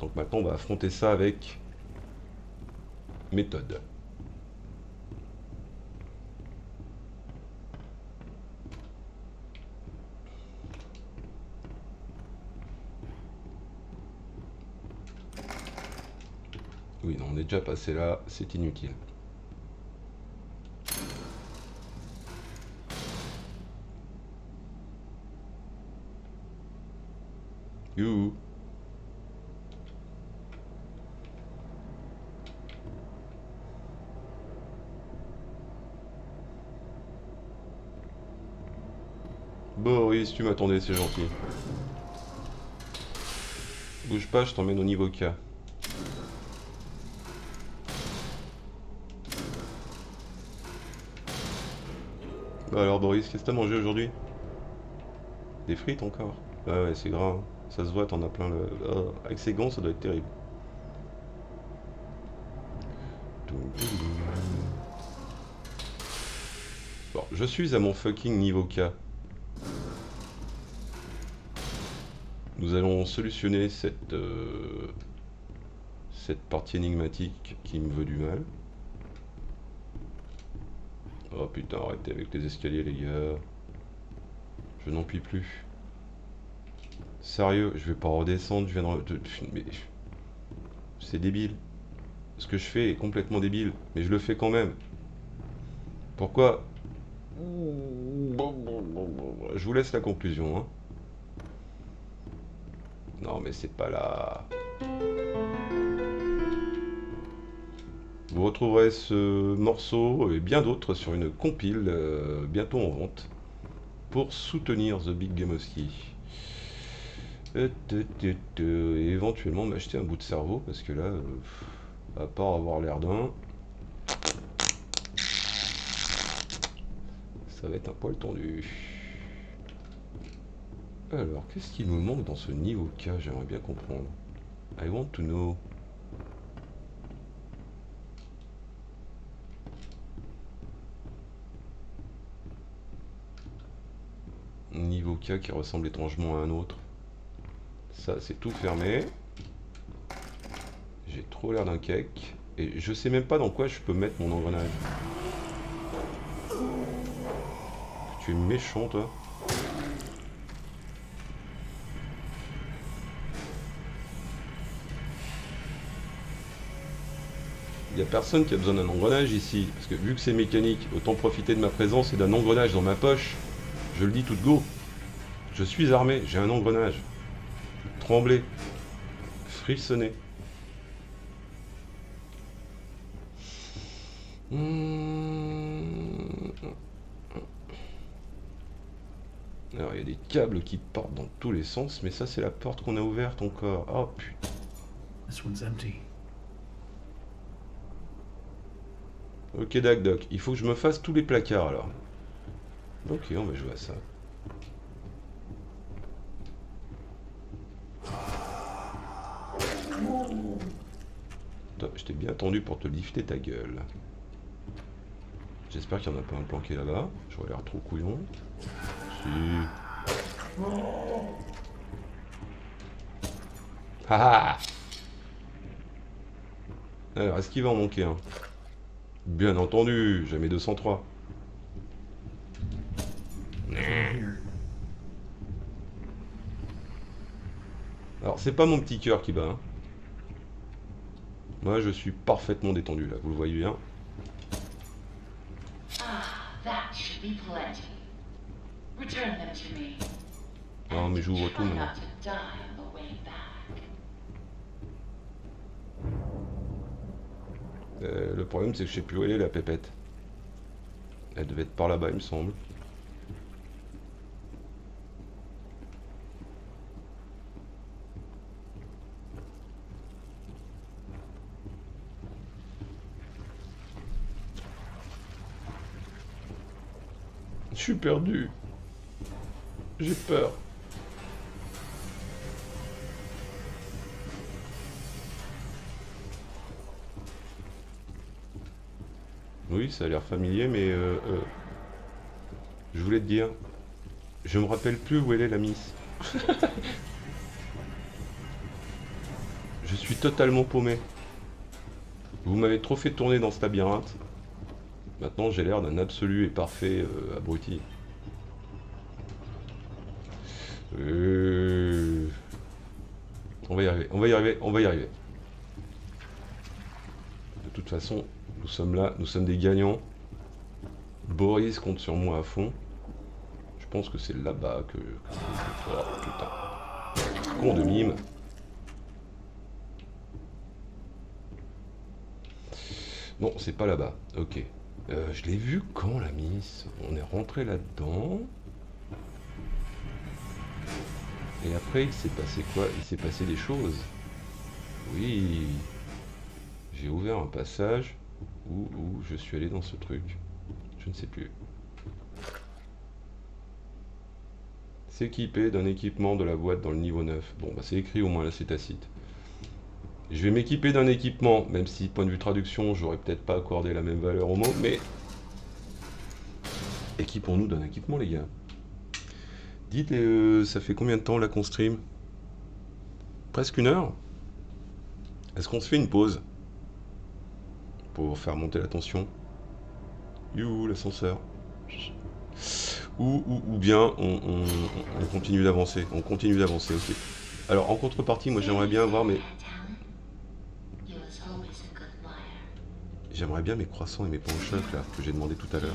Donc maintenant, on va affronter ça avec méthode. Oui, non, on est déjà passé là, c'est inutile. Boris, tu m'attendais, c'est gentil. Bouge pas, je t'emmène au niveau K. Bah alors Boris, qu'est-ce que t'as mangé aujourd'hui? Des frites encore? Ah ouais, c'est gras. hein. Ça se voit, t'en as plein le... Oh, avec ces gants, ça doit être terrible. Bon, je suis à mon fucking niveau K. Nous allons solutionner cette, euh, cette partie énigmatique qui me veut du mal. Oh putain, arrêtez avec les escaliers, les gars. Je n'en puis plus. Sérieux, je vais pas redescendre, je viens de... de- mais... C'est débile. Ce que je fais est complètement débile, mais je le fais quand même. Pourquoi? Je vous laisse la conclusion. Hein. Non, mais c'est pas là. Vous retrouverez ce morceau et bien d'autres sur une compile euh, bientôt en vente pour soutenir The Big Gameowski. Euh, te, te, te, Et éventuellement m'acheter un bout de cerveau parce que là, euh, à part avoir l'air d'un, ça va être un poil tendu. Alors, qu'est-ce qui nous manque dans ce niveau K J'aimerais bien comprendre. I want to know. Niveau K qui ressemble étrangement à un autre. Ça, c'est tout fermé. J'ai trop l'air d'un cake. Et je sais même pas dans quoi je peux mettre mon engrenage. Tu es méchant, toi. Il n'y a personne qui a besoin d'un engrenage ici. Parce que vu que c'est mécanique, autant profiter de ma présence et d'un engrenage dans ma poche. Je le dis tout de go. Je suis armé, j'ai un engrenage. Trembler. Frissonner. Hmm. Alors il y a des câbles qui partent dans tous les sens, mais ça c'est la porte qu'on a ouverte encore. Oh putain. Ok Dac Doc, il faut que je me fasse tous les placards alors. Ok, on va jouer à ça. Je t'ai bien attendu pour te lifter ta gueule. J'espère qu'il n'y en a pas un planqué là-bas. J'aurais l'air trop couillon. Si. Ah ah Alors, est-ce qu'il va en manquer un? Bien entendu, jamais 203. Here. Alors, c'est pas mon petit cœur qui bat. hein. Moi, je suis parfaitement détendu là, vous le voyez bien. Ah, that should be plenty. Return them to me. Non, mais j'ouvre tout maintenant. Euh, le problème, c'est que je sais plus où est la pépette. Elle devait être par là-bas, il me semble. Je suis perdu. J'ai peur. Oui, ça a l'air familier, mais euh, euh, je voulais te dire, je me rappelle plus où elle est la miss. je suis totalement paumé. Vous m'avez trop fait tourner dans ce labyrinthe. Maintenant, j'ai l'air d'un absolu et parfait euh, abruti. Euh, On va y arriver, on va y arriver, on va y arriver. De toute façon, nous sommes là, nous sommes des gagnants. Boris compte sur moi à fond. Je pense que c'est là-bas que... Oh putain. Con de mime. Non, c'est pas là-bas. Ok. Euh, je l'ai vu quand la miss? On est rentré là-dedans. Et après, il s'est passé quoi? Il s'est passé des choses? Oui. J'ai ouvert un passage où, où je suis allé dans ce truc. Je ne sais plus. S'équiper d'un équipement de la boîte dans le niveau 9. Bon, bah c'est écrit au moins là, c'est tacite. Je vais m'équiper d'un équipement, même si, point de vue traduction, j'aurais peut-être pas accordé la même valeur au mot, mais... Équipons-nous d'un équipement, les gars. Dites, euh, ça fait combien de temps là qu'on stream? Presque une heure? Est-ce qu'on se fait une pause? Pour faire monter la tension You, l'ascenseur ou, bien on, on- on continue d'avancer. On continue d'avancer, ok. Alors en contrepartie, moi j'aimerais bien avoir mes... J'aimerais bien mes croissants et mes pains là, que j'ai demandé tout à He l'heure.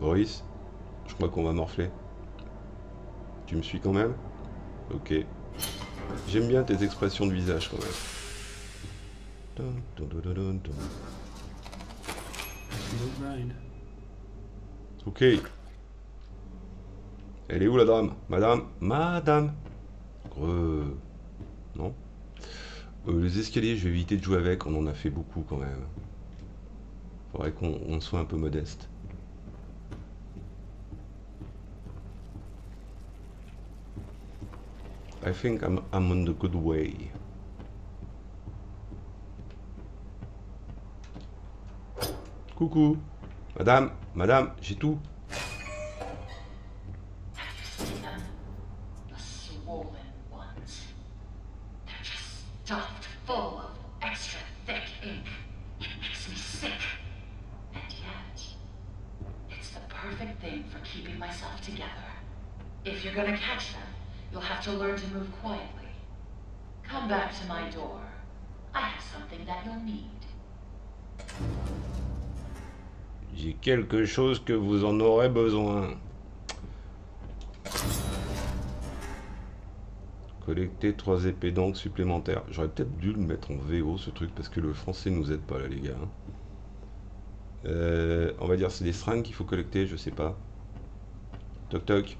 Boris, je crois qu'on va morfler. Tu me suis quand même? Ok. J'aime bien tes expressions de visage quand même. Ok. Elle est où la dame? Madame? Madame Re... Non? Euh, Les escaliers, je vais éviter de jouer avec, on en a fait beaucoup quand même. Faudrait qu'on on soit un peu modeste. I think I'm, I'm on the good way. Coucou Madame, madame, j'ai tout. seen them? The swollen ones. They're just stuffed full of extra thick ink. It makes me sick. And yet, it's the perfect thing for keeping myself together. If you're gonna catch them, you'll have to learn to move quietly. Come back to my door. I have something that you'll need. J'ai quelque chose que vous en aurez besoin. Collecter trois épées d'encre supplémentaires. J'aurais peut-être dû le mettre en VO ce truc parce que le français nous aide pas là les gars. hein. Euh, on va dire c'est des seringues qu'il faut collecter, je sais pas. Toc toc.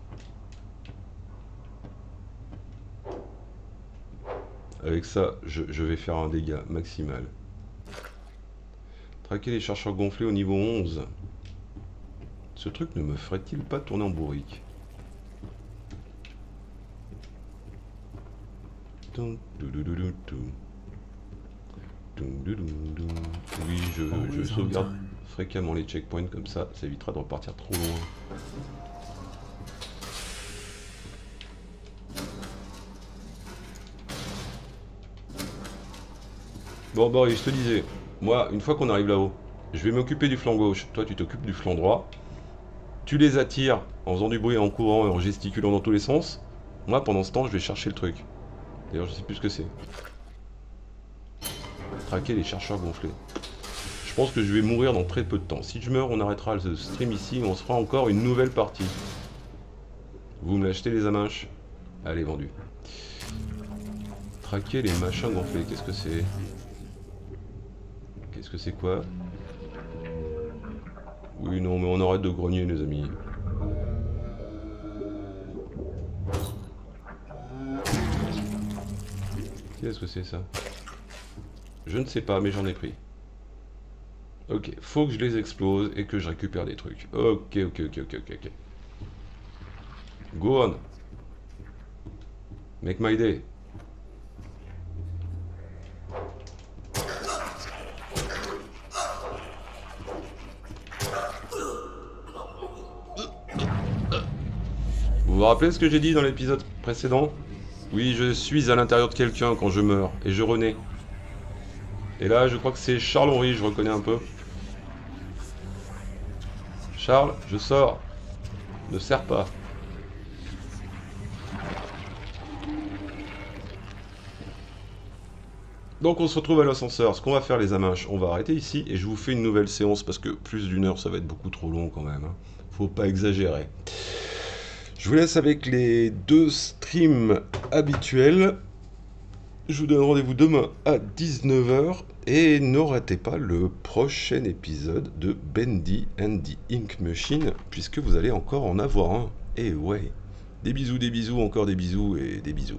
Avec ça, je, je vais faire un dégât maximal. Traquer les chercheurs gonflés au niveau 11. Ce truc ne me ferait-il pas tourner en bourrique Oui, je, ah je sauvegarde fréquemment les checkpoints comme ça, ça évitera de repartir trop loin. Bon Boris, je te disais, moi, une fois qu'on arrive là-haut, je vais m'occuper du flanc gauche, toi tu t'occupes du flanc droit, tu les attires en faisant du bruit, en courant et en gesticulant dans tous les sens. Moi, pendant ce temps, je vais chercher le truc. D'ailleurs, je sais plus ce que c'est. Traquer les chercheurs gonflés. Je pense que je vais mourir dans très peu de temps. Si je meurs, on arrêtera le stream ici et on se fera encore une nouvelle partie. Vous me l'achetez les amanches Allez, vendu. Traquer les machins gonflés, qu'est-ce que c'est? Qu'est-ce que c'est quoi? Oui, non, mais on arrête de grogner, les amis. Qu'est-ce que c'est ça? Je ne sais pas, mais j'en ai pris. Ok, faut que je les explose et que je récupère des trucs. Ok, ok, ok, ok, ok, ok. Go on. Make my day. Vous vous rappelez ce que j'ai dit dans l'épisode précédent? Oui, je suis à l'intérieur de quelqu'un quand je meurs, et je renais. Et là, je crois que c'est Charles-Henri, je reconnais un peu. Charles, je sors. Ne sers pas. Donc on se retrouve à l'ascenseur. Ce qu'on va faire les amanches, on va arrêter ici et je vous fais une nouvelle séance parce que plus d'une heure ça va être beaucoup trop long quand même. hein. Faut pas exagérer. Je vous laisse avec les deux streams habituels. Je vous donne rendez-vous demain à 19h et ne ratez pas le prochain épisode de Bendy and the Ink Machine puisque vous allez encore en avoir un. Et ouais. Des bisous, des bisous, encore des bisous et des bisous.